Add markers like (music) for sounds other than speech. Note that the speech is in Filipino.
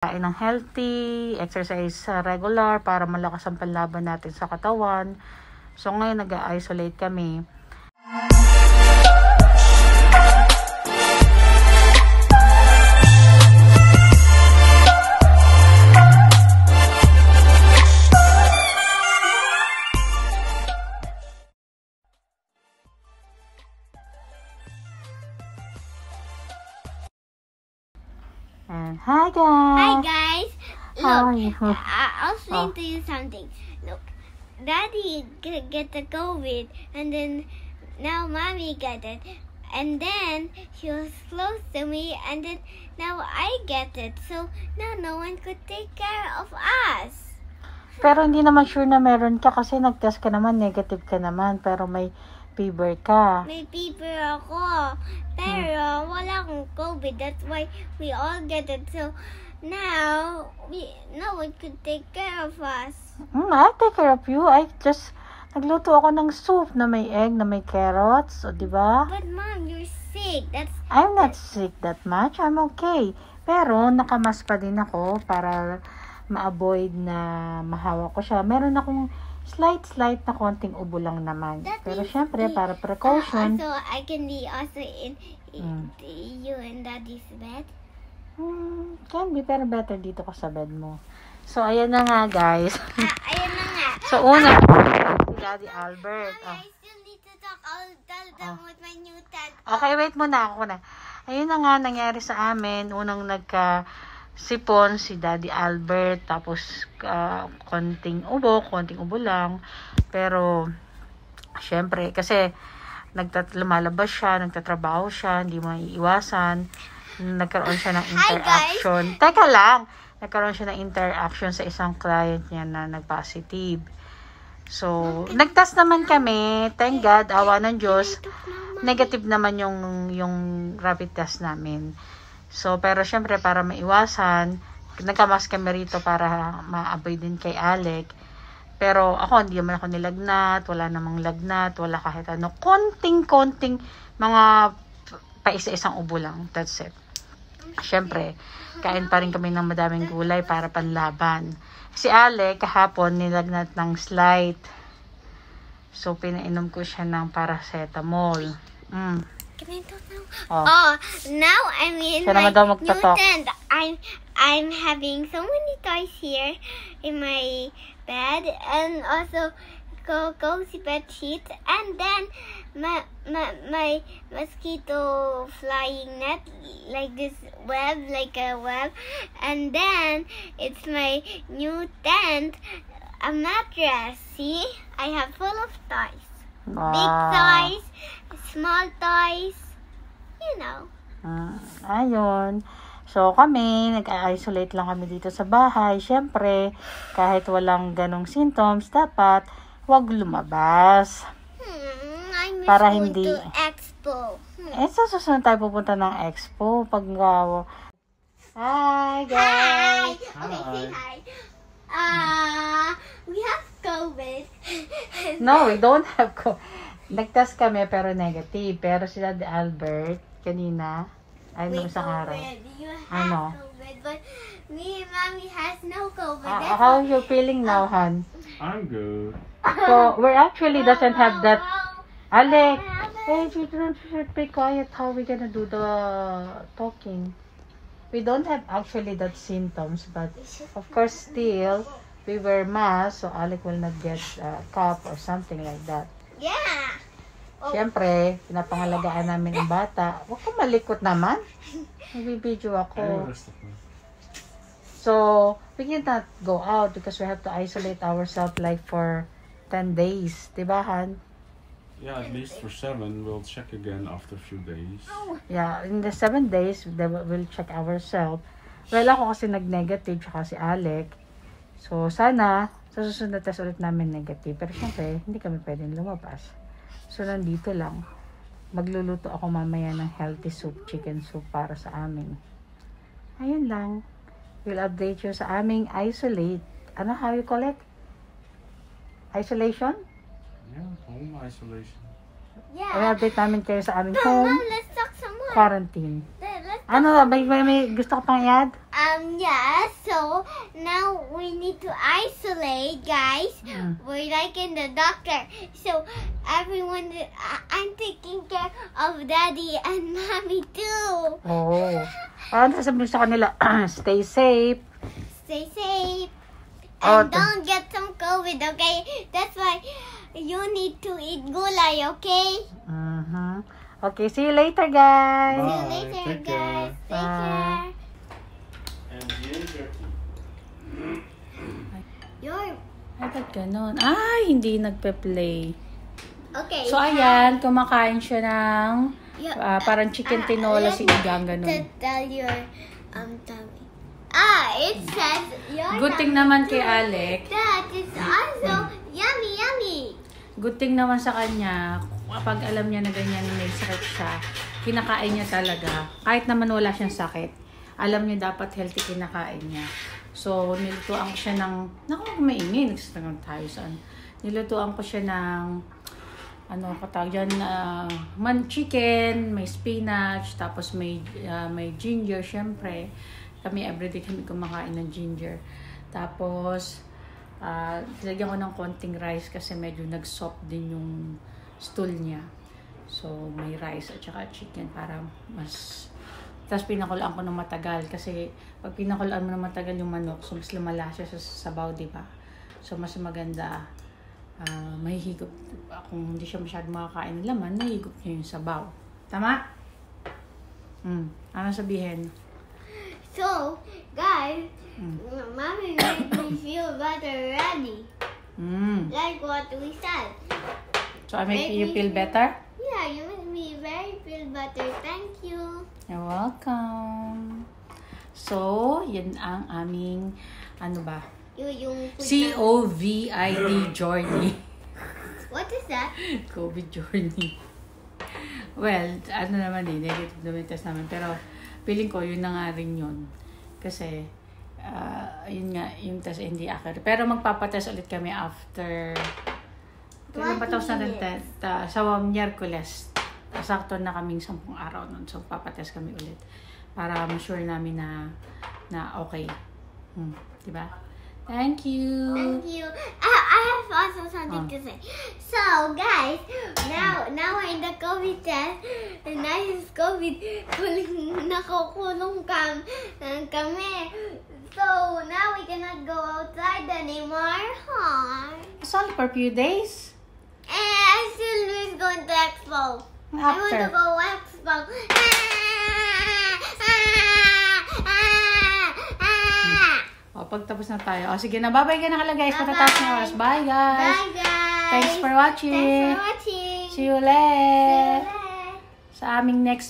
kain ng healthy, exercise regular para malakas ang panlaban natin sa katawan. So ngayon nag-isolate kami. Hi guys! Hi guys. Look. I- I'll explain Oh. to you something. Look, Daddy get, get the COVID, and then now Mommy get it, and then she was close to me, and then now I get it. So now no one could take care of us. Pero hindi naman sure na meron ka kasi nag-test ka naman, negative ka naman, pero may fever ka. May fever ako, pero wala akong COVID. That's why we all get it. So now we no one could take care of us. Hmm, I take care of you. I just, nagluto ako ng soup na may egg, na may carrots, o di ba? But mom, you're sick. That's I'm not sick that much. I'm okay. Pero, nakamas pa din ako para ma-avoid na mahawa ko siya. Meron akong slight, slight na konting ubo lang naman. That Pero, syempre, the- para precaution, Uh, also, I can be also in, in Mm. you and daddy's bed. hmm, can be, pero better dito ka sa bed mo. So, ayan na nga, guys. Ah, ayun na nga. (laughs) so, una, si Daddy Albert. Oh. I still need to talk. I'll tell them Oh. with my new tent. Okay, wait muna ako na. Ayun na nga nangyari sa amin. Unang nagka sipon si Daddy Albert. Tapos, ah, konting ubo. Konting ubo lang. Pero, syempre, kasi nagtat lumalabas siya, nagtatrabaho siya, hindi mo iiwasan. Nagkaroon siya ng Hi, guys. interaction. Teka lang! Nagkaroon siya ng interaction sa isang client niya na nag-positive. So, nagtest naman kami. Thank God, awa ng Diyos negative naman yung yung rapid test namin. So, pero syempre para maiwasan, nagkamask kami rito para ma-avoid din kay Alec. Pero ako, hindi naman ako nilagnat, wala namang lagnat, wala kahit ano. Konting-konting mga paisa-isang ubo lang. That's it. Syempre, kain pa rin kami ng madaming gulay para panlaban. Si Alec, kahapon, nilagnat ng slight. So, pinainom ko siya ng paracetamol. Mm. Can I talk now? Oh. Oh, now I'm in Siya my daw new magtatalk. tent. I'm I'm having so many toys here in my bed and also co- cozy bed sheets and then my, my my mosquito flying net like this web like a web and then it's my new tent a mattress see I have full of toys big Wow. toys, small toys, you know. Mm, ayun. So, kami, nag-isolate lang kami dito sa bahay. Siyempre, kahit walang ganong symptoms, dapat wag lumabas. Hmm, I miss Para hindi- to Expo. Hmm. Eh, sa susunod tayo pupunta ng expo. Pag uh, Hi, Hi! guys! Okay, say hi. Uh, we have COVID. (laughs) No, we don't have co- Nag-test kami pero negative. Pero sila de Albert, kanina, ay nung isang araw. COVID. You have Ano? COVID, but me and mommy has no COVID. Ah, That's how you feeling now, Han? I'm good. So, we actually (laughs) doesn't have that. Alec, hey, you don't should be quiet. How we gonna do the talking? We don't have actually that symptoms, but of course (laughs) still we wear mask, so Alec will not get a cough or something like that. Yeah. Oh. Siyempre, pinapangalagaan namin ang bata. Huwag ka malikot naman. Nagbibideo ako. So, we cannot go out because we have to isolate ourselves like for 10 days. Diba, Han? Yeah, at least for seven. We'll check again after a few days. Yeah, in the 7 days, we'll check ourselves. Well, ako kasi nag-negative, tsaka si Alec. So, sana, sa susunod na test ulit namin negative. Pero syempre, hindi kami pwedeng lumabas. So, nandito lang. Magluluto ako mamaya ng healthy soup, chicken soup para sa amin. Ayun lang. We'll update you sa aming isolate. Ano, how you call it? Isolation? Yeah, home isolation. Yeah. I-update namin kayo sa aming home Mom, let's talk some more. quarantine. Let's Ano, may, may, may gusto ka pang i-add? Um, yeah, so now we need to isolate, guys. Mm. We're like in the doctor. So everyone, I- I'm taking care of daddy and (laughs) mommy too. Oo. Ano sasabihin sa kanila? (clears throat) Stay safe. Stay safe. Oh, And don't get some COVID, okay? That's why you need to eat gulay, okay? Mhm. Okay, see you later, guys. See you Bye. later, Take care. Take Bye. care. And ginger tea. You're Ay, ba't ganun? Ay, hindi nagpe-play. okay. So, ayan, kumakain siya ng ah, parang chicken Ah, tinola, let sinigang, To ganun. tell your um tummy. Ah, it says your Good thing naman kay Alec. That is also yummy, yummy. Good thing naman sa kanya, kapag alam niya na ganyan may sakit siya, kinakain niya talaga. Kahit naman wala siyang sakit, alam niya dapat healthy kinakain niya. So, nilutuan ko siya ng, naku, maingay, nagsasagang tayo saan. Nilutuan ko siya ng, ano katawag dyan, ah, man chicken, may spinach, tapos may, ah, may ginger, syempre. Kami, everyday kami kumakain ng ginger. Tapos, ah, lagyan ko ng konting rice kasi medyo nag-soft din yung stool niya. So, may rice at saka chicken para mas... Tapos pinakulaan ko ng matagal kasi pag pinakulaan mo ng matagal yung manok, so mas lumala siya sa sabaw, di ba? So, mas maganda ah mahihigop. Kung hindi siya masyado makakain ng laman, mahihigop niya yung sabaw. Tama? Hmm. Ano sabihin? So, guys, Mm. mommy made me feel better already. Hmm. Like what we said. So, I make Make you me feel better? Yeah, you made me very feel better. You're welcome. So, yan ang aming, ano ba? Yung C-O-V-I-D journey. (laughs) What is that? COVID journey. Well, ano naman eh, negative naman test namin. Pero, feeling ko, yun na nga rin yun. Kasi, ah, yun nga, yung test hindi accurate. Pero magpapatest ulit kami after, kailan pa tapos 20 natin test? Uh, sa Miyerkules. Sakto na kaming 10 araw nun. So, papatest kami ulit. Para ma-sure namin na, na okay. Hmm, diba? Thank you. Thank you. I, I have also something Oh. to say. So, guys, now now we're in the COVID test. And now is COVID. (laughs) Kuling nakukulong kam, kami. So, now we cannot go outside anymore. Huh? It's only for a few days. And I still is going to Expo. I want to After. go ah, ah, ah. O, pagtapos na tayo. O, sige na. Bye-bye ka na kala guys. Patatapos na oras. Bye guys. Bye, guys. Thanks for watching. Thanks for watching. See you See you later. Sa aming next